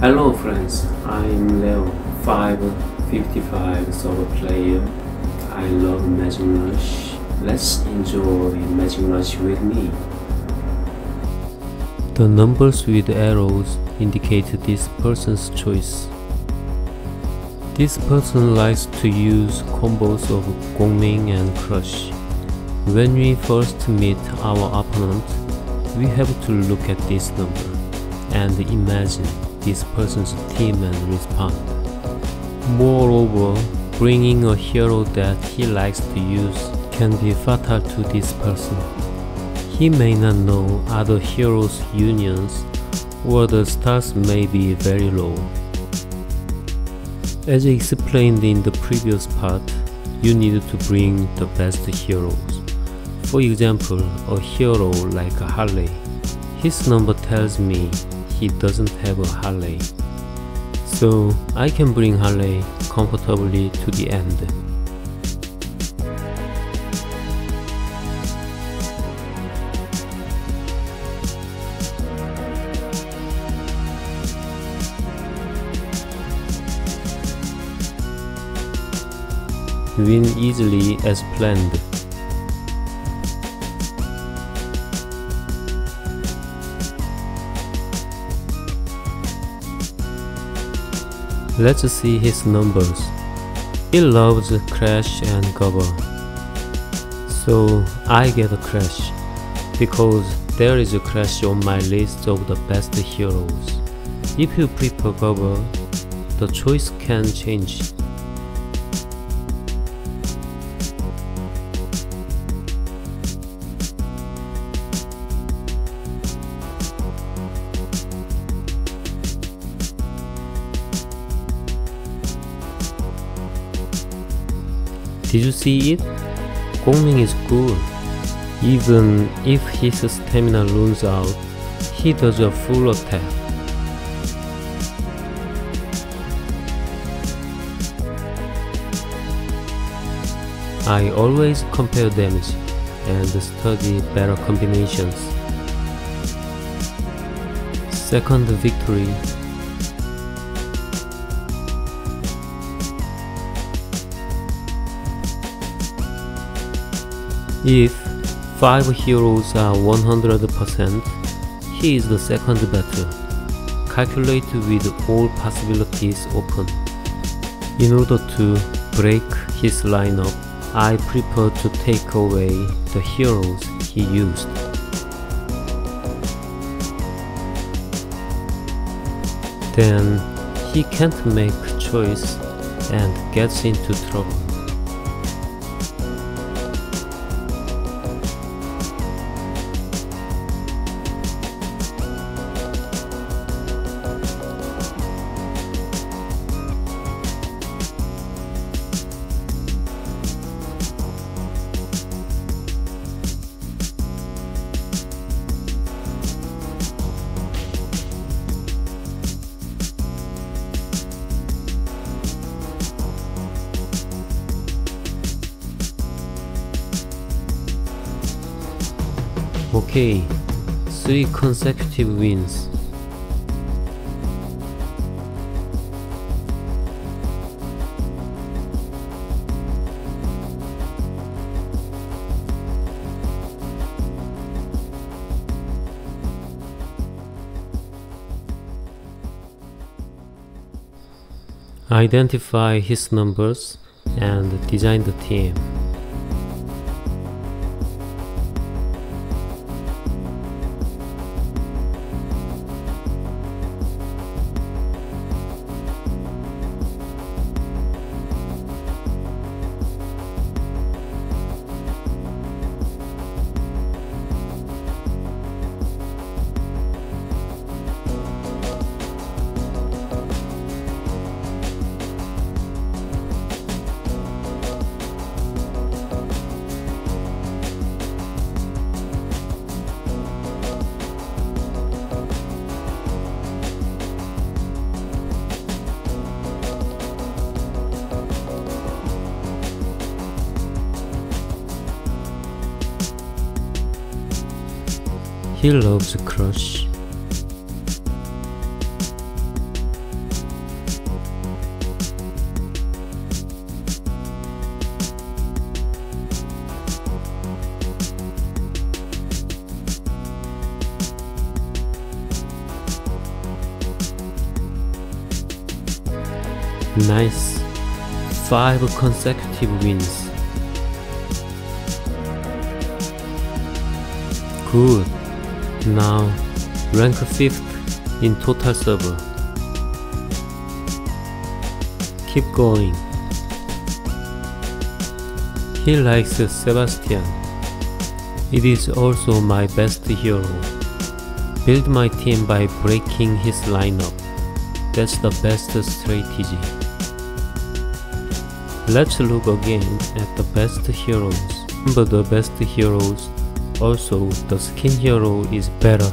Hello friends, I'm Leo, 555 solo player. I love Magic Rush. Let's enjoy Magic Rush with me. The numbers with arrows indicate this person's choice. This person likes to use combos of Gongming and Crush. When we first meet our opponent, we have to look at this number and imagine this person's team and respond. Moreover, bringing a hero that he likes to use can be fatal to this person. He may not know other heroes' unions or the stars may be very low. As explained in the previous part, you need to bring the best heroes. For example, a hero like Harley. His number tells me he doesn't have a Harley. So I can bring Harley comfortably to the end. Win easily as planned. Let's see his numbers. He loves Crash and Gobber. So I get a Crash because there is a Crash on my list of the best heroes. If you prefer Gobber, the choice can change. Did you see it? Gongming is good. Even if his stamina runs out, he does a full attack. I always compare damage and study better combinations. Second victory If 5 heroes are 100%, he is the second better. Calculate with all possibilities open. In order to break his lineup, I prefer to take away the heroes he used. Then he can't make choice and gets into trouble. Three consecutive wins. Identify his numbers and design the team. He loves the cross. Nice. Five consecutive wins. Good. Now rank 5th in total server. Keep going. He likes Sebastian. It is also my best hero. Build my team by breaking his lineup. That's the best strategy. Let's look again at the best heroes. But the best heroes, also the skin hero is better.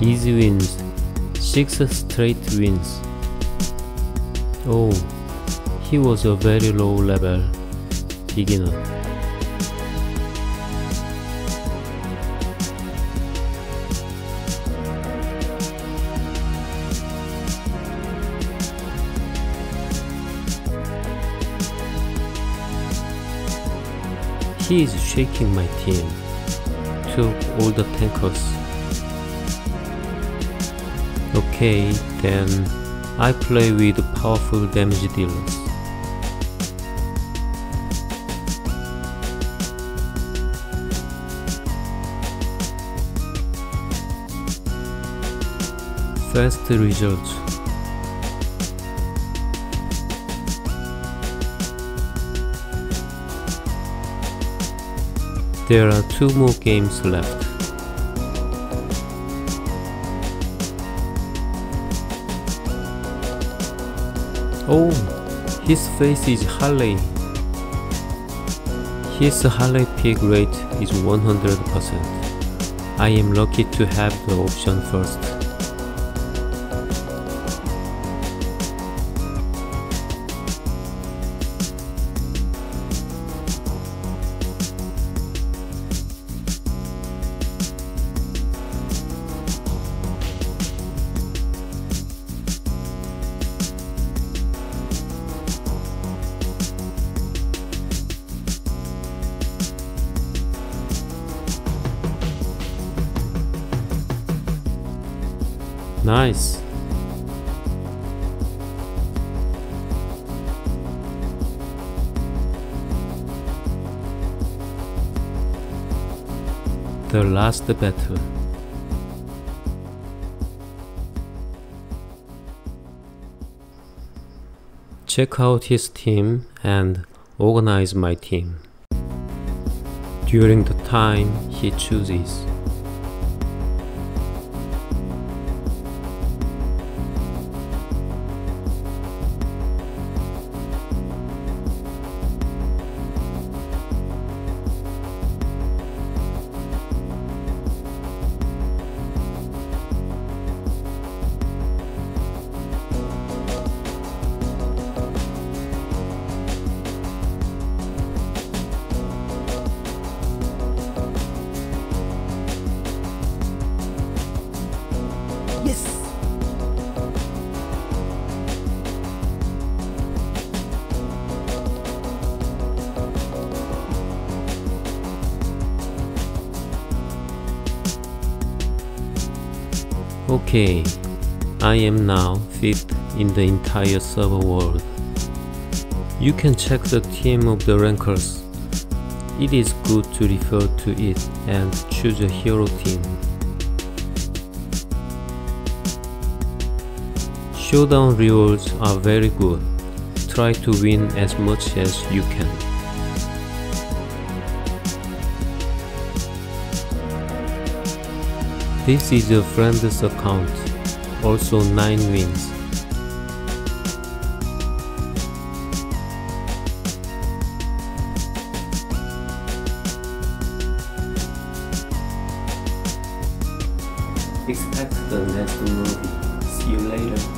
Easy wins, 6 straight wins. Oh, he was a very low level beginner. He is shaking my team. Took all the tankers. Okay, then I play with powerful damage dealers. Fast results. There are two more games left. Oh, his face is Harley. His Harley pick rate is 100%. I am lucky to have the option first. Nice. The last battle. Check out his team and organize my team. During the time he chooses. Okay, I am now fifth in the entire server world. You can check the team of the rankers. It is good to refer to it and choose a hero team. Showdown rewards are very good. Try to win as much as you can. This is a friend's account, also 9 wins. Expect the next movie.